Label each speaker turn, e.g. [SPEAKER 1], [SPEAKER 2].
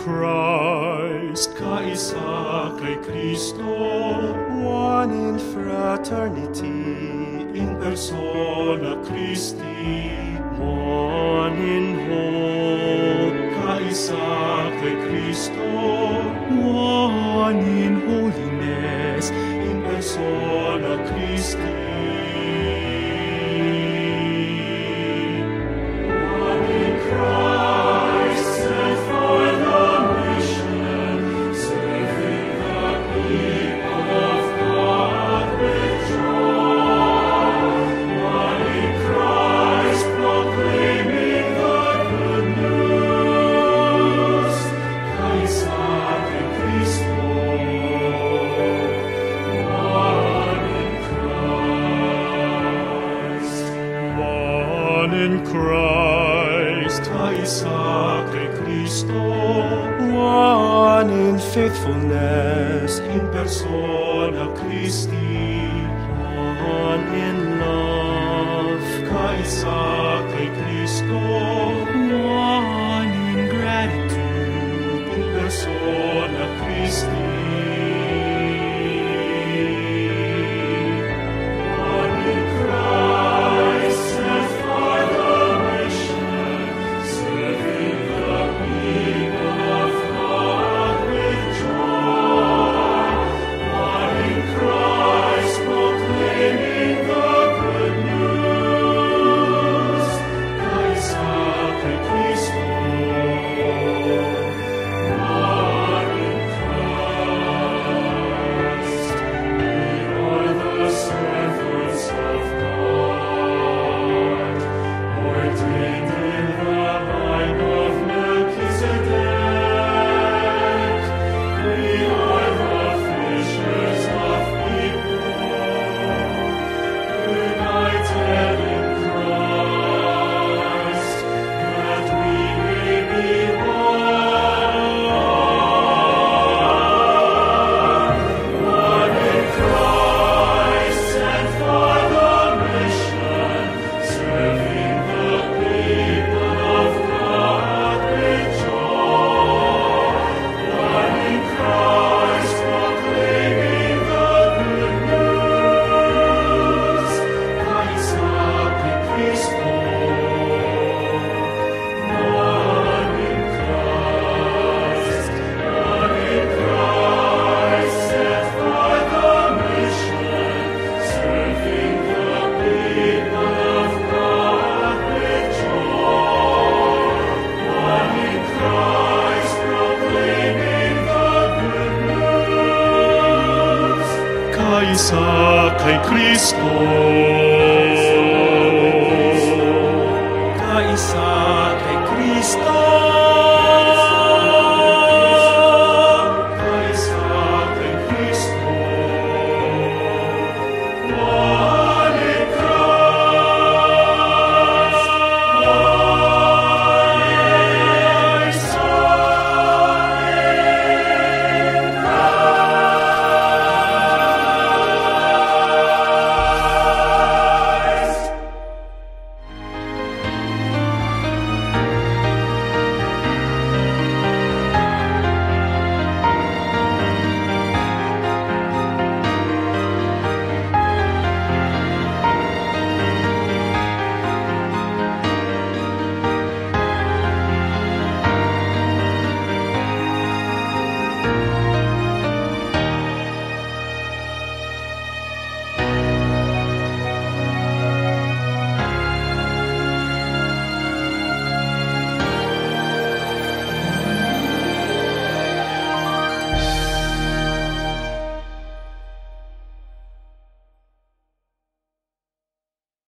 [SPEAKER 1] Christ,
[SPEAKER 2] Kaisa kay Kristo,
[SPEAKER 1] one in fraternity,
[SPEAKER 2] in persona Christi,
[SPEAKER 1] one in hope,
[SPEAKER 2] ca Kristo,
[SPEAKER 1] one in holiness,
[SPEAKER 2] in persona Christi. in Christ, Caesare Christo, one in
[SPEAKER 1] faithfulness,
[SPEAKER 2] in persona Christi,
[SPEAKER 1] one in love,
[SPEAKER 2] Caesare Christo, Amen. Isa kay Kristo. Kai
[SPEAKER 1] Isa kai Christo.